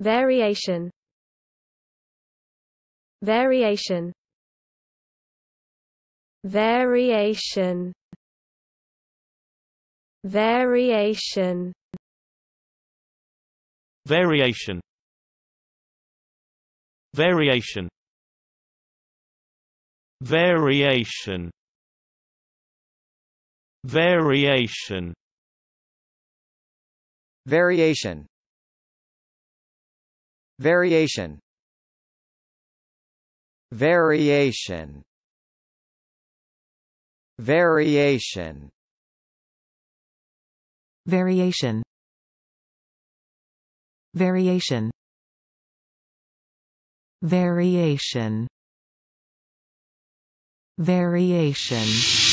variation. Variation. Variation. Variation. Variation. Variation. Variation. Variation. Variation variation. Variation. Variation. Variation. Variation. Variation. Variation